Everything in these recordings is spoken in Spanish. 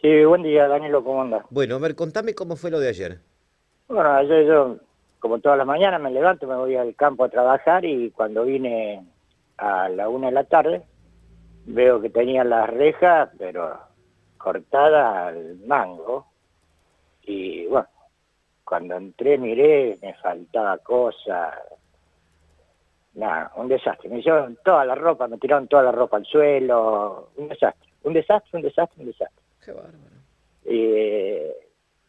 Sí, buen día, Danilo, ¿cómo andas? Bueno, a ver, contame cómo fue lo de ayer. Bueno, ayer yo, como todas las mañanas, me levanto, me voy al campo a trabajar y cuando vine a la una de la tarde, veo que tenía las rejas, pero cortadas al mango. Y bueno, cuando entré, miré, me faltaba cosa. Nada, un desastre. Me hicieron toda la ropa, me tiraron toda la ropa al suelo. Un desastre, un desastre, un desastre, un desastre. Qué bárbaro. Y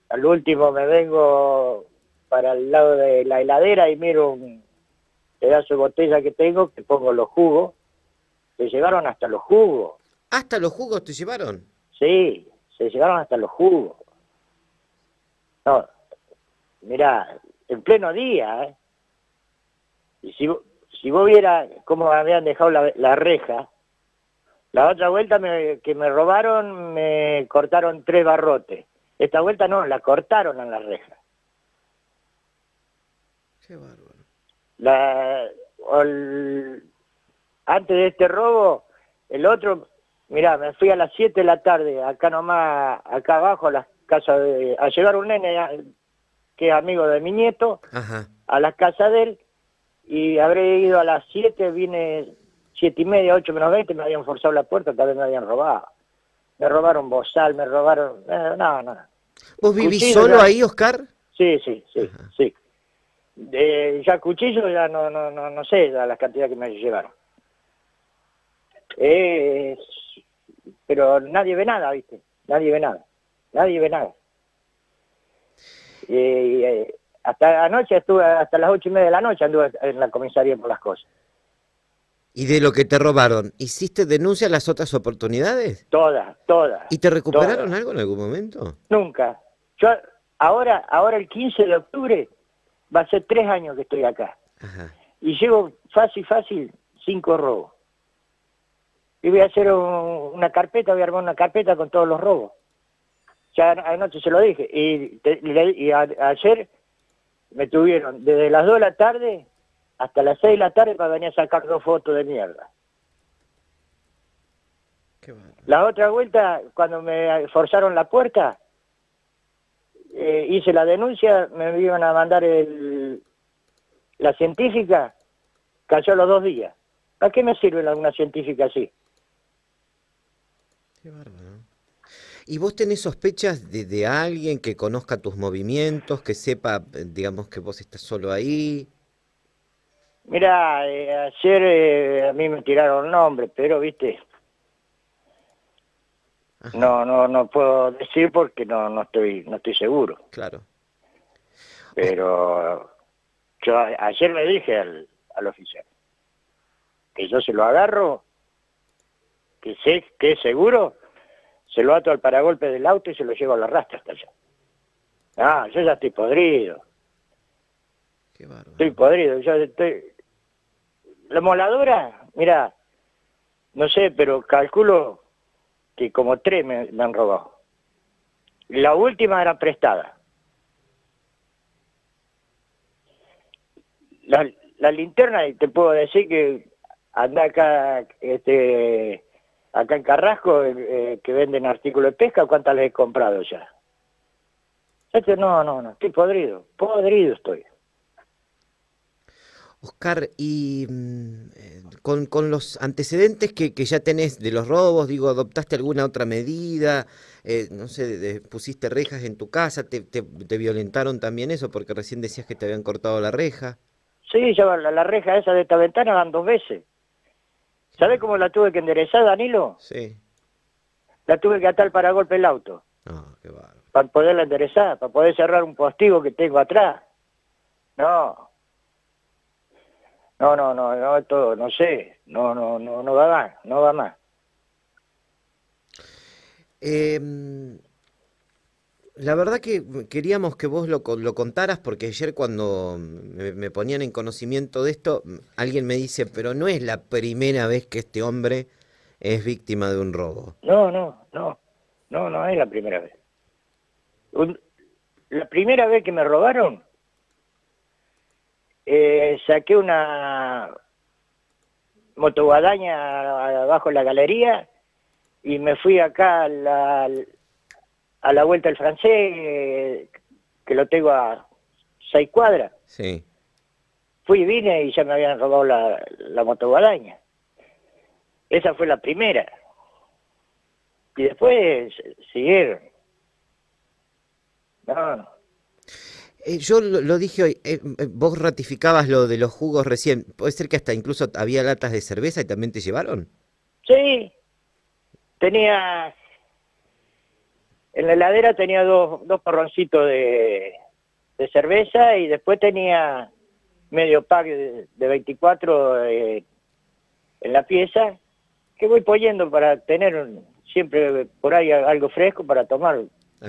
al último me vengo para el lado de la heladera y miro un pedazo de botella que tengo, que pongo los jugos. Se llevaron hasta los jugos. ¿Hasta los jugos te llevaron? Sí, se llevaron hasta los jugos. No, mira, en pleno día, ¿eh? Y si, si vos vieras cómo me habían dejado la, la reja, la otra vuelta me- que me robaron me cortaron tres barrotes. Esta vuelta no, la cortaron en la reja. Qué bárbaro. La, el- antes de este robo, el otro, mirá, me fui a las 7 de la tarde, acá nomás, acá abajo, a las casas de, a llevar un nene a- que es amigo de mi nieto, Ajá. a la casa de él, y habré ido a las 7, vine siete y media, 8 menos 20, me habían forzado la puerta, tal vez me habían robado. Me robaron bozal, me robaron, eh, no, no. ¿Vos vivís Cuchillo, solo ya. ahí, Oscar? Sí, sí, sí, sí. Ya cuchillo ya no, no, no, no sé ya la cantidad que me llevaron. Es- pero nadie ve nada, ¿viste? Nadie ve nada. Nadie ve nada. Y, eh, hasta anoche estuve, hasta las ocho y media de la noche anduve en la comisaría por las cosas. Y de lo que te robaron, ¿hiciste denuncia a las otras oportunidades? Todas, todas. ¿Y te recuperaron todas. algo en algún momento? Nunca. Yo ahora, ahora el 15 de octubre va a ser tres años que estoy acá. Ajá. y llevo fácil, fácil, cinco robos. Y voy a hacer un- una carpeta, voy a armar una carpeta con todos los robos. Ya an- anoche se lo dije. Y, te- y a- ayer me tuvieron desde las 2 de la tarde hasta las 6 de la tarde para venir a sacar dos fotos de mierda. Qué. La otra vuelta, cuando me forzaron la puerta, eh, hice la denuncia, me iban a mandar el, la científica, cayó los dos días. ¿Para qué me sirve una científica así? Qué bárbaro. ¿Y vos tenés sospechas de, de alguien que conozca tus movimientos, que sepa, eh, digamos, que vos estás solo ahí? Mira, eh, ayer eh, a mí me tiraron nombres, pero viste, Ajá, no, no, no puedo decir porque no, no estoy, no estoy seguro. Claro. Pero yo a- ayer le dije al, al oficial que yo se lo agarro, que sé que es seguro, se lo ato al paragolpe del auto y se lo llevo a la rastra hasta allá. Ah, yo ya estoy podrido, Qué bárbaro. estoy podrido, yo estoy... La moladora, mira, no sé, pero calculo que como tres me, han robado. La última era prestada. La, la linterna, te puedo decir que anda acá, este, acá en Carrasco, eh, eh, que venden artículos de pesca, ¿cuántas les he comprado ya? Este, no, no, no, estoy podrido, podrido estoy. Oscar, y mm, eh, con, con los antecedentes que, que ya tenés de los robos, digo, ¿adoptaste alguna otra medida? Eh, no sé, de- pusiste rejas en tu casa, te, te, te violentaron también eso? Porque recién decías que te habían cortado la reja. Sí, ya la, la reja esa de esta ventana van dos veces. ¿Sabés cómo la tuve que enderezar, Danilo? Sí. La tuve que atar para golpe el auto, No, qué bárbaro. para poderla enderezar, para poder cerrar un postigo que tengo atrás. No. No, no, no, no, esto, no sé, no, no, no, no va más, no va más. Eh, la verdad que queríamos que vos lo, lo contaras porque ayer cuando me, me ponían en conocimiento de esto, alguien me dice, pero no es la primera vez que este hombre es víctima de un robo. No, no, no, no, no es la primera vez. Un- la primera vez que me robaron, eh, saqué una motoguadaña abajo de la galería y me fui acá a la, a la vuelta del francés, que lo tengo a seis cuadras. Sí. Fui y vine y ya me habían robado la, la motoguadaña. Esa fue la primera. Y después siguieron. No, eh, yo lo, dije hoy, eh, eh, vos ratificabas lo de los jugos recién. ¿Puede ser que hasta incluso había latas de cerveza y también te llevaron? Sí, tenía... En la heladera tenía dos, dos porroncitos de, de cerveza y después tenía medio pack de, 24 en la pieza que voy poniendo para tener siempre por ahí algo fresco para tomar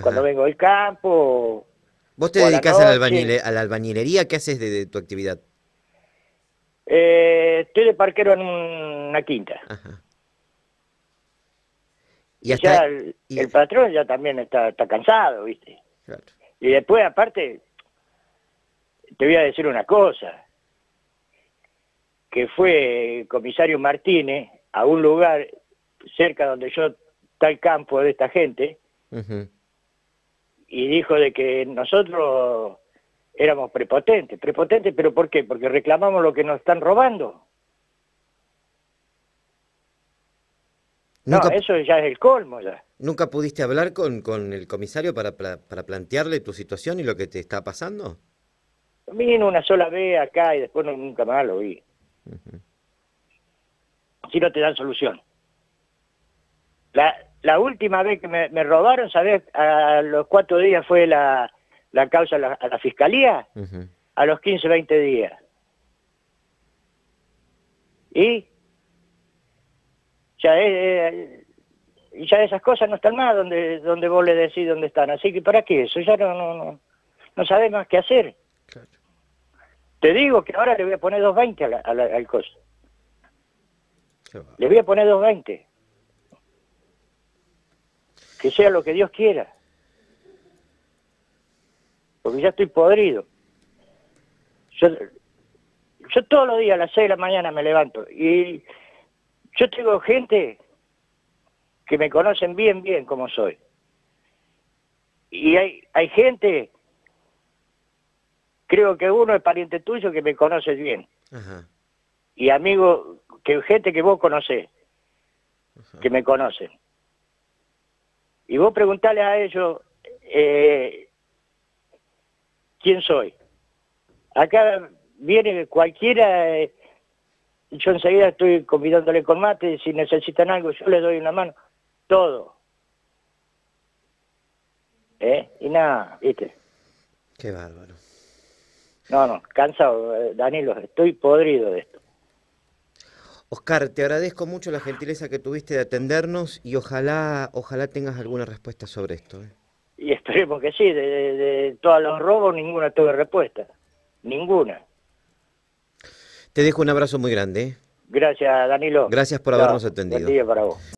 cuando vengo del campo ¿Vos te dedicas a la, a la albañilería? ¿Qué haces de, tu actividad? Eh, estoy de parquero en una quinta. Y, ya el, patrón ya también está, está cansado, ¿viste? Y después, aparte, te voy a decir una cosa, que fue comisario Martínez a un lugar cerca donde yo está el campo de esta gente, y dijo de que nosotros éramos prepotentes. Prepotentes, pero ¿por qué? Porque reclamamos lo que nos están robando. No, eso ya es el colmo ya. ¿Nunca pudiste hablar con, con el comisario para, para, plantearle tu situación y lo que te está pasando? Vino una sola vez acá y después nunca más lo vi. Si no te dan solución. La, la última vez que me, robaron, ¿sabes? A los cuatro días fue la, la causa a la, fiscalía, a los 15, 20 días. Y ya, es, ya esas cosas no están más donde, donde vos le decís dónde están. Así que ¿para qué? Eso ya no, no, no, no sabés más qué hacer. Te digo que ahora le voy a poner 2.20 al, al costo. Le voy a poner 2.20 que sea lo que Dios quiera. Porque ya estoy podrido. Yo, yo todos los días a las 6 de la mañana me levanto y yo tengo gente que me conocen bien, bien como soy. Y hay, hay gente, creo que uno es pariente tuyo que me conoces bien. Y amigo, que gente que vos conocés, que me conocen. Y vos preguntale a ellos eh, quién soy. Acá viene cualquiera, eh, yo enseguida estoy convidándole con mate, si necesitan algo yo les doy una mano, todo. ¿Eh? Y nada, viste. Qué bárbaro. No, no, cansado, eh, Danilo, estoy podrido de esto. Oscar, te agradezco mucho la gentileza que tuviste de atendernos y ojalá, ojalá tengas alguna respuesta sobre esto. ¿eh? Y esperemos que sí, de, todos los robos ninguna tuve respuesta, ninguna. Te dejo un abrazo muy grande. ¿eh? Gracias, Danilo. Gracias por habernos atendido. Buen día para vos.